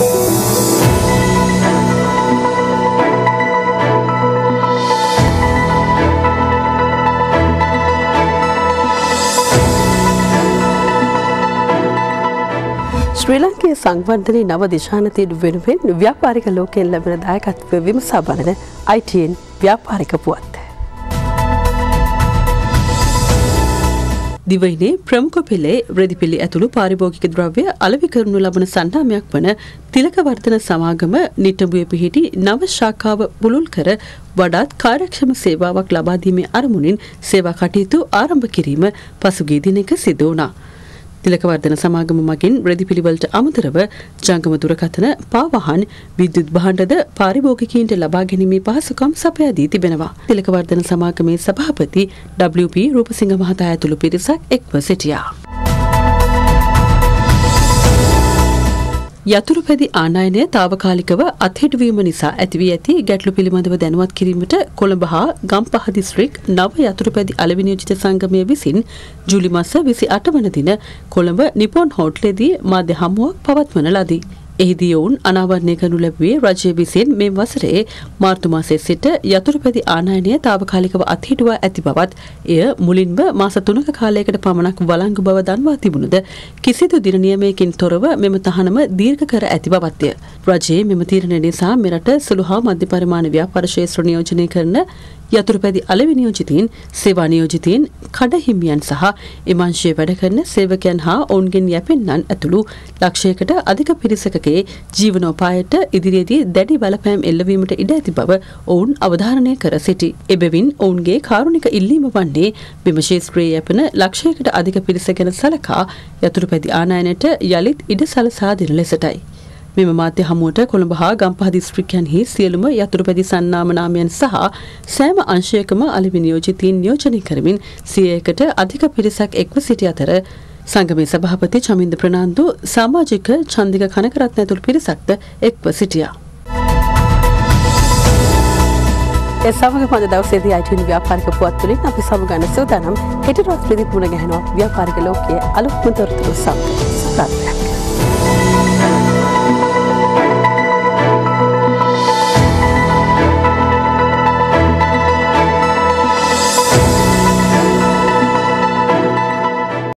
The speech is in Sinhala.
ශ්‍රී ලංකේ සංවර්ධනයේ නව දිශානතියට වෙනුවෙන් ව්‍යාපාරික ලෝකයෙන් ලැබෙන දායකත්වය විමසා බලන ITN ව්‍යාපාරික පුවත්. දිවයිනේ ප්‍රමුඛ පෙළේ රෙදිපිලි ඇතුළු පාරිභෝගික ද්‍රව්‍ය අලවි කරනු ලබන සන්නාමයක් වන තිලකවර්ධන සමාගම නිටඹුවේ පිහිටි නව ශාඛාව පුළුල් කර වඩාත් කාර්යක්ෂම සේවාවක් ලබාදීමේ අරමුණින් සේවා කටයුතු ආරම්භ කිරීම පසුගිය දිනක සිදු වුණා. තිලකවර්ධන සමාගම මගින් රෙදි පිළිවලට අමතරව ජංගම දුරකථන පාවහන් විද්‍යුත් භාණ්ඩද පාරිභෝගිකයින්ට ලබා ගැනීමේ පහසුකම් සපයා දී තිබෙනවා. තිලකවර්ධන සමාගමේ සභාපති WP රූපසිංහ මහතා ඇතුළු පිරිසක් එක්ව සිටියා. යතුරු පැදි ආනයනය තාවකාලිකව අත්හිටුවීම නිසා ඇතිවී ඇති ගැටලු පිළිබඳව දැනුවත් කිරීමට කොළඹ හා ගම්පහ දිස්ත්‍රික් නව යතුරු පැදි අලවිනියෝජිත සංගමය විසින් ජුලි මස විසි අට වන දින කොළඹ නිපොන් හෝට්ලේදී මාධ්‍ය හමුවක් පවත්වන ලදී. එහිදී ඔවුන් අනාවරණය කරනු ලැබුවේ රජය විසින් මේ වසරේ මාර්තු මාසයේ සිට යතුරුපැදි ආනයනය తాවකාලිකව අත්හිටුවා ඇති බවත් එය මුලින්ම මාස 3ක කාලයකට පමණක් වළංගු බව දන්වා තිබුණද කිසිදු දින නියමයකින් තොරව මෙම තහනම දීර්ඝ කර ඇති බවත්ය. රජයේ මෙම තීරණය නිසා මෙරට සුළු හා මධ්‍ය පරිමාණ ව්‍යාපාර ක්ෂේත්‍ර නියෝජනය කරන යතුරුපැදි අලෙවි නියෝජිතීන් සේවා නියෝජිතීන් කඩහිමියන් සහ එමංශයේ වැඩ කරන සේවකයන් හා ඔවුන්ගෙන් යැපෙන්නන් ඇතුළු ලක්ෂයකට අධික පිරිසකගේ ජීවනෝපායට ඉදිරියේදී දැඩි බලපෑම් එල්ලවීමට ඉඩ ඇති බව ඔවුන් අවධාරණය කර සිටි. එබැවින් ඔවුන්ගේ කාරුණික ඉල්ලීම වන්නේ බිම ශේත්‍රයේ යැපෙන ලක්ෂයකට අධික පිරිස ගැන සලකා යතුරුපැදි ආනයනයට යළිත් ඉඩ සලසා දෙන ලෙසටයි. මෙම මාධ්‍ය හමුවට කොළඹ හා ගම්පහ දිස්ත්‍රික්කයන්හි සියලුම යතුරුපැදි සන්නාම නාමයන් සහ සෑම අංශයකම අලි නියෝජිතීන් නියෝජනය කරමින් සියයකට අධික පිරිසක් එක්ව සිටි අතර සංගමේ සභාපති චමින්ද ප්‍රනාන්දු සමාජික චන්දික කනකරත්න ඇතුළු පිරිසක්ද එක්ව සිටියා. ඒ සමග පද දවසේදී අයිටන් ව්‍යාපාරික පුවත් තුළින් අපි සමගන්න සූදානම් හෙට රාත්‍රියේදී පුණ ගැහෙනවා ව්‍යාපාරික ලෝකයේ අලුත්ම තොරතුරු සමග. සුබ